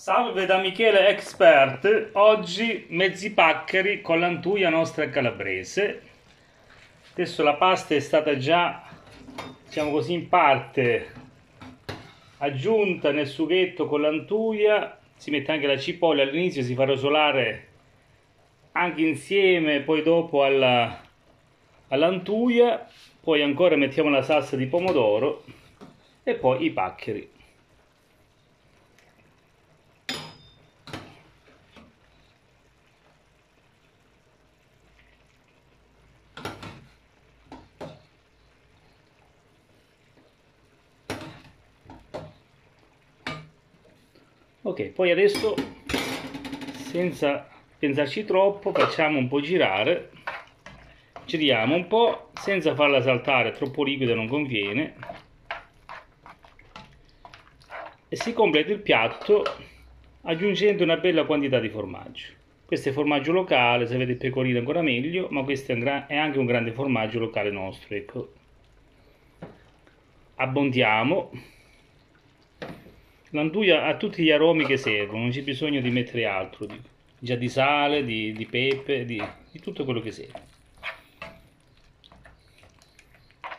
Salve da Michele Expert, oggi mezzi paccheri con l'antuia nostra calabrese. Adesso la pasta è stata già, diciamo così, in parte aggiunta nel sughetto con l'antuia, si mette anche la cipolla, all'inizio si fa rosolare anche insieme, poi dopo alla, all'antuia, poi ancora mettiamo la salsa di pomodoro e poi i paccheri. Ok poi adesso senza pensarci troppo facciamo un po' girare giriamo un po' senza farla saltare troppo liquida non conviene. E si completa il piatto aggiungendo una bella quantità di formaggio. Questo è formaggio locale se avete pecorino ancora meglio ma questo è anche un grande formaggio locale nostro ecco. Abbondiamo L'anduia ha tutti gli aromi che servono, non c'è bisogno di mettere altro, di, già di sale, di, di pepe, di, di tutto quello che serve.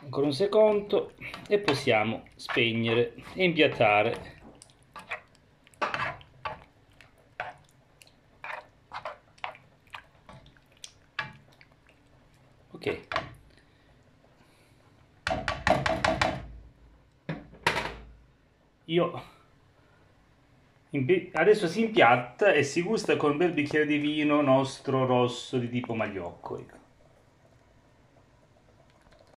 Ancora un secondo e possiamo spegnere e impiattare. Ok. Io Adesso si impiatta e si gusta con un bel bicchiere di vino nostro rosso di tipo magliocco. Ecco.